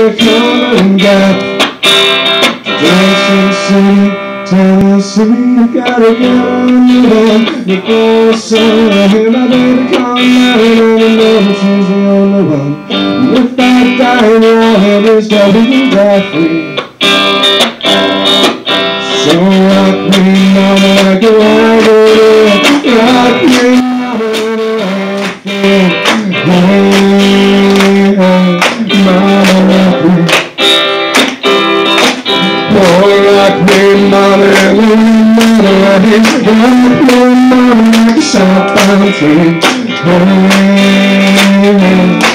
to come and go. Johnson City, Tennessee, you gotta get on the road. The boys say, I hear my baby calling out, and I know she's the only one. And if I die your head, it's gonna be die free. So rock me, mama, like a wild Rock me, mama, like you a Hey, mama, like a southbound train. Hey, hey.